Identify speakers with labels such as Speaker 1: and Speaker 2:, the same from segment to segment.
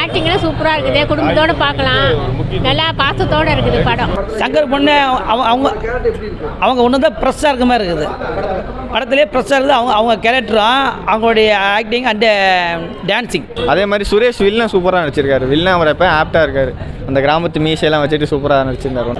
Speaker 1: ஆக்டிங்லாம் சூப்பராக இருக்குது. குடும்பத்தோட பார்க்கலாம். நல்லா பாசத்தோட இருக்குது படம்.
Speaker 2: சங்கர் பொண்ணு அவங்க அவங்க அவங்க ஒன்று தான் ப்ரெஸ்ஸாக இருக்க மாதிரி இருக்குது. படத்துலேயே ப்ரெஸ்ஸாக இருக்குது. அவங்க அவங்க கேரக்டரும் அவங்களுடைய ஆக்டிங் அண்டு டான்ஸிங்
Speaker 3: அதே மாதிரி சுரேஷ் வில்லன் சூப்பராக நடிச்சிருக்காரு. வில்லன் அவர் எப்போ ஆப்டாக இருக்காரு. அந்த கிராமத்து மீசையெல்லாம் வச்சுட்டு சூப்பராக நடிச்சிருந்தாரு.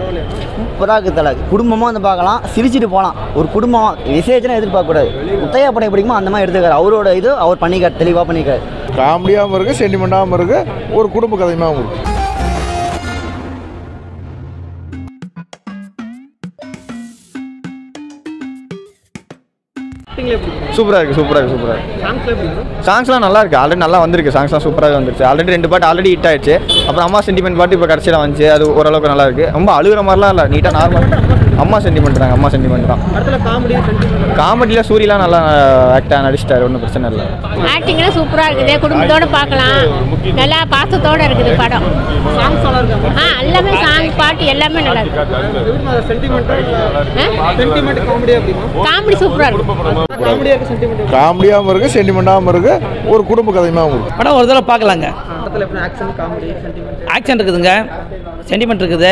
Speaker 4: சூப்பராக இருக்குது தலை. குடும்பமாக வந்து பார்க்கலாம். சிரிச்சிட்டு போகலாம். ஒரு குடும்பம் விசேஷனா எதிர்பார்க்கக்கூடாது. முத்தையா படம் பிடிக்குமோ அந்த மாதிரி எடுத்துக்காரு அவரோட இது அவர் பண்ணிக்கார் தெளிவாக பண்ணிக்காரு
Speaker 5: காமெடியாகவும் இருக்குது சென்டிமெண்ட்டாகவும் இருக்குது ஒரு குடும்ப கதையுமாகவும் இருக்குது
Speaker 3: சூப்பராக இருக்குது சூப்பராக இருக்குது சூப்பராக இருக்குது சாங்ஸ்லாம் நல்லா இருக்குது ஆல்ரெடி நல்லா வந்திருக்கு. சாங்ஸ்லாம் சூப்பராக வந்துருச்சு ஆல்ரெடி ரெண்டு பாட்டு ஆல்ரெடி ஹிட் ஆயிடுச்சு. அப்புறம் அம்மா சென்டிமெண்ட் பாட்டு இப்போ கடைசியில் வந்துச்சு. அது ஓரளவுக்கு நல்லா இருக்குது ரொம்ப அழுகிற மாதிரிலாம் இல்லை. நீட்டாக நார்மல் அம்மா சென்டிமெண்ட் தாங்க. அம்மா சென்டிமெண்ட் தான். காமெடியில் சூரியலாம் நல்லா ஆக்டாக நடிச்சிட்டாரு. ஒன்றும் பிரச்சனை இல்லை.
Speaker 1: ஆக்டிங்லாம் சூப்பராக இருக்குது. குடும்பத்தோட பார்க்கலாம். நல்லா பாசத்தோட இருக்குது படம். ஆ எல்லாமே சாங் பாட்டு எல்லாமே நல்லா இருக்கு. காமெடி சூப்பராக இருக்கு
Speaker 5: காமெடியாகவும் இருக்குது சென்டிமெண்ட்டாகவும் இருக்குது ஒரு குடும்ப கதையுமாகவும் இருக்குது
Speaker 2: படம் ஒரு தடவை பார்க்கலாங்க. ஆக்ஷன் இருக்குதுங்க. சென்டிமெண்ட் இருக்குது.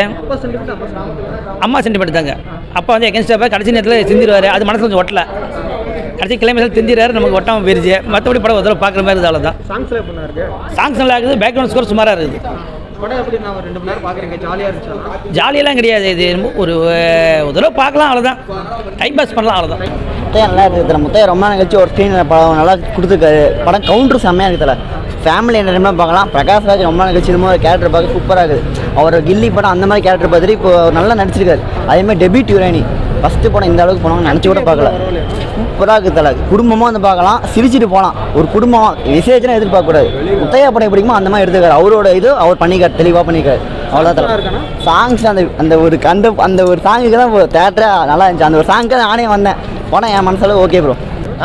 Speaker 2: அம்மா சென்டிமெண்ட் தாங்க. அப்பா வந்து எகென்ஸ்டாக கடைசி நேரத்தில் சிந்திடுவார் அது மனசு கொஞ்சம் ஒட்டல. கடைசி கிளைமேஸில் திந்திராரு நமக்கு ஒட்டாமல் போயிருச்சு. மற்றபடி படம் ஒரு தடவை பார்க்குற மாதிரி இருக்குது அவ்வளோதான் சாங்ஸ் நல்லா இருக்குது. பேக்ரவுண்ட் ஸ்கோர் சுமாராக இருக்குது. ஜாலியெல்லாம் கிடையாது. இது என்னமோ ஒரு அஹ், ஒரு தடவை பார்க்கலாம் அவ்வளோதான் டைம் பாஸ் பண்ணலாம் அவ்வளோதான்
Speaker 4: முத்தையா நல்லா இருக்குது தலை. முத்தையா ரொம்ப நாள் கழிச்சு ஒரு ஸ்க்ரீன் படம் நல்லா கொடுத்துருக்காரு. படம் கவுண்டர் செம்மையாக இருக்குது தலை. ஃபேமிலி என்டர்டைன்மெண்ட் பார்க்கலாம். பிரகாஷ் ராஜ் ரொம்ப நாள் கழிச்சு இந்த மாதிரி கேரக்டர் பார்க்க சூப்பராக இருக்குது அவர் கில்லி படம் அந்த மாதிரி கேரக்டர் பார்த்துட்டு இப்போ நல்லா நடிச்சிருக்காரு. அதேமாதிரி டெபிட் யுரானி. ஃபஸ்ட்டு படம் இந்த அளவுக்கு போனவங்க நினச்சி கூட பார்க்கல. சூப்பராக இருக்குது தலை. குடும்பமாக வந்து பார்க்கலாம். சிரிச்சிட்டு போகலாம் ஒரு குடும்பம் விசேஷனா எதிர்பார்க்கக்கூடாது. முத்தையா படம் பிடிக்குமோ அந்த மாதிரி எடுத்துக்காரு. அவரோட இது அவர் பண்ணிக்கார். தெளிவாக பண்ணிக்காரு. அவ்வளோதான் தலை. சாங்ஸ் அந்த அந்த ஒரு அந்த அந்த ஒரு சாங்குக்கு தான் தேட்டராக நல்லா இருந்துச்சு. அந்த ஒரு சாங்க்கு தான் நானே வந்தேன். படம் என் மனசில் ஓகே ப்ரோ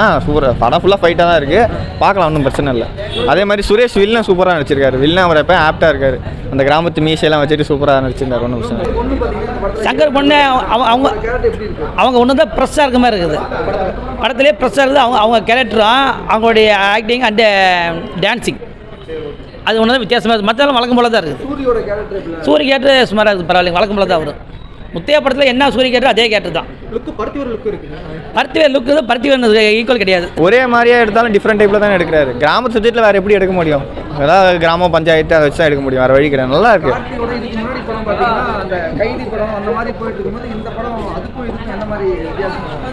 Speaker 3: ஆ சூப்பராக படம் ஃபுல்லாக ஃபைட்டாக தான் இருக்குது பார்க்கலாம் ஒன்றும் பிரச்சனை இல்லை. அதே மாதிரி சுரேஷ் வில்லன் சூப்பராக நடிச்சிருக்காரு. வில்லன் அவர் எப்போ ஆப்டாக இருக்காரு. அந்த கிராமத்து மீசையெல்லாம் வச்சுட்டு சூப்பராக நடிச்சிருந்தாரு ஒன்றும் பிரச்சனை இல்லை.
Speaker 2: சங்கர் பொண்ணு அவங்க அவங்க அவங்க ஒன்று தான் ப்ரெஸ்ஸாக இருக்க மாதிரி இருக்குது. படத்துலேயே ப்ரெஸ்ஸாக இருக்குது அவங்க அவங்க கேரக்டரும் அவங்களுடைய ஆக்டிங் அண்டு டான்ஸிங் அது ஒன்று தான் வித்தியாசமாக இருக்குது மற்றெல்லாம் வழக்கம் போல தான் இருக்குது சூரிய கேரக்டர் சுமாராக இருக்குது பரவாயில்ல வழக்கம் போல தான் வரும் முத்தையா படத்தில் என்ன சூரிய கேரக்டர் அதே கேரக்டர் தான் பருத்திவேர் லுக்கு தான் பருத்திவேர் ஈக்குவல் கிடையாது.
Speaker 3: ஒரே மாதிரியே எடுத்தாலும் டிஃப்ரெண்ட் டைப்பில் தான் எடுக்கிறாரு. கிராம சப்ஜெக்ட்டில் வேறு எப்படி எடுக்க முடியும்? ஏதாவது கிராம பஞ்சாயத்து அதை வச்சு தான் எடுக்க முடியும். வேறு வழி கிடையாது. நல்லா இருக்கு.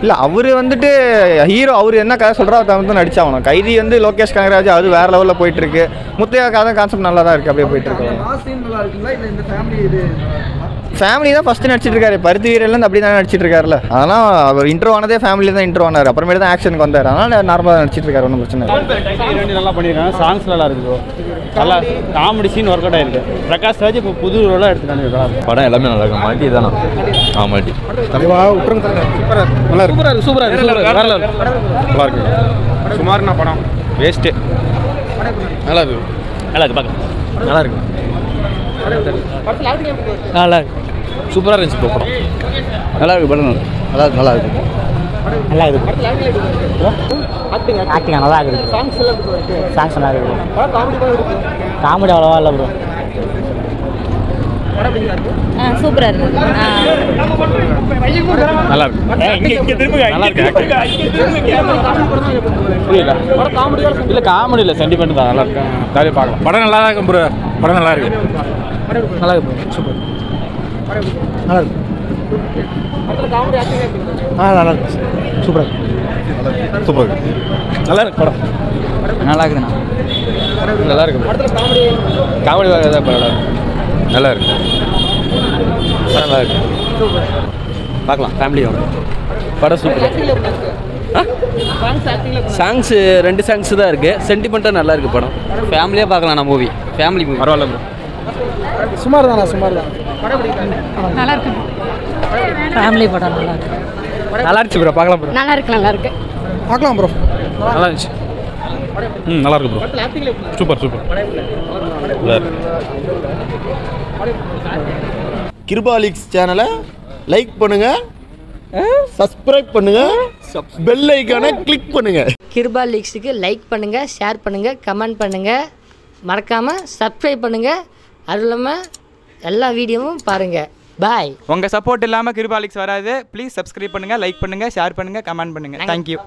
Speaker 3: இல்லை அவர் வந்துட்டு ஹீரோ அவர் என்ன கதை சொல்கிறா அதை வந்து நடிச்சாகணும். கைதி வந்து லோகேஷ் கனகராஜ் அது வேறு லெவலில் போயிட்டு இருக்கு. முத்தையா கதை கான்செப்ட் நல்லா தான் இருக்குது அப்படியே போயிட்டு இருக்கு ஃபேமிலி தான் ஃபஸ்ட்டு நடிச்சிட்டு இருக்காரு பருத்தி வீரர்லேருந்து அப்படி தான் நடிச்சிட்டு இருக்காருல்ல அதெல்லாம் அவர் இன்ட்ரோ ஆனதே ஃபேமிலி தான் இன்ட்ரோ ஆனார். அப்புறமேட்டு தான் ஆக்ஷனுக்கு வந்தார். அதனால் நார்மலாக நடிச்சிட்டு இருக்காரு ஒன்றும் பிரச்சனை இல்லை.
Speaker 6: நல்லா பண்ணியிருக்காங்க சாங்ஸ் நல்லா இருக்குது. நல்லா காமெடி சீன் ஒர்க் அவுட் ஆயிருக்கு. பிரகாஷ் ராஜ் இப்போ புது ரோலாக எடுத்துக்காங்க
Speaker 7: படம் எல்லாமே நல்லா இருக்கும் மல்டி தானே? ஆ
Speaker 5: தலைவா.
Speaker 6: நல்லா இருக்கு. சூப்பராக இருக்கு.
Speaker 7: நல்லா இருக்கு.
Speaker 6: சுமார்னா படம். வேஸ்ட்டு நல்லா இருக்கு.
Speaker 2: நல்லா இருக்கு பார்க்க
Speaker 7: நல்லா இருக்கு.
Speaker 2: நல்லா இருக்கு.
Speaker 7: சூப்பராக இருந்துச்சு bro படம்.
Speaker 2: நல்லா இருக்கு படம்
Speaker 7: நல்லா இருக்கு. நல்லா இருக்கு.
Speaker 4: நல்லா இருக்குது ஆக்டிங் நல்லா இருக்குது சாங்ஸ் நல்லா இருக்குது காமெடி அவ்வளோவா இல்லை ப்ரோ
Speaker 1: சூப்பராக இருக்குது
Speaker 6: நல்லா இருக்கு. நல்லா இருக்கு? புரியல. இல்லை காமெடி இல்லை. சென்டிமெண்ட் தான். நல்லா இருக்கு. ஜாலியாக பார்க்கலாம். படம் நல்லா இருக்கும் ப்ரோ படம் நல்லா இருக்கு. நல்லா இருக்கு சூப்பர்.
Speaker 4: நல்லா இருக்கு. ஆ நல்லா இருக்கு சூப்பராக
Speaker 7: சூப்பர்
Speaker 6: நல்லா இருக்கு படம்.
Speaker 2: நல்லா
Speaker 6: நல்லா இருக்கு காமெடி தான் நல்லா இருக்கு
Speaker 7: நல்லா இருக்கு நல்லா இருக்கு
Speaker 6: பார்க்கலாம் ஃபேமிலியோட படம் சூப்பர்
Speaker 8: சாங்ஸ் ரெண்டு சாங்ஸ் தான் இருக்கு. சென்டிமெண்ட்டாக நல்லா இருக்கு படம். ஃபேமிலியாக பார்க்கலாம் நான் மூவி ஃபேமிலி மூவி
Speaker 6: பரவாயில்ல
Speaker 4: சுமார் தானா சுமார் தான்
Speaker 1: நல்லா இருக்கு ஃபேமிலி படம் நல்லா இருக்கு
Speaker 6: நல்லா இருந்துச்சு ப்ரோ பார்க்கலாம் ப்ரோ
Speaker 1: நல்லா இருக்கு நல்லா இருக்கு
Speaker 4: பார்க்கலாம் ப்ரோ
Speaker 6: நல்லா இருந்துச்சு ம் நல்லா இருக்கு ப்ரோ சூப்பர். சூப்பர்
Speaker 5: கிருபாலிக்ஸ் சேனலை லைக் பண்ணுங்க. சப்ஸ்கிரைப் பண்ணுங்க. பெல் ஐக்கானை கிளிக் பண்ணுங்க.
Speaker 9: கிருபா லீக்ஸுக்கு லைக் பண்ணுங்கள் ஷேர் பண்ணுங்கள் கமெண்ட் பண்ணுங்கள் மறக்காமல் சப்ஸ்கிரைப் பண்ணுங்கள் அதுவும் இல்லாமல் எல்லா வீடியோவும் பாருங்கள் பாய்
Speaker 10: உங்கள் சப்போர்ட் இல்லாமல் கிருபாலிக்ஸ் வராது. ப்ளீஸ் சப்ஸ்கிரைப் பண்ணுங்கள் லைக் பண்ணுங்கள் ஷேர் பண்ணுங்கள் கமெண்ட் பண்ணுங்கள் தேங்க்யூ